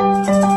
you.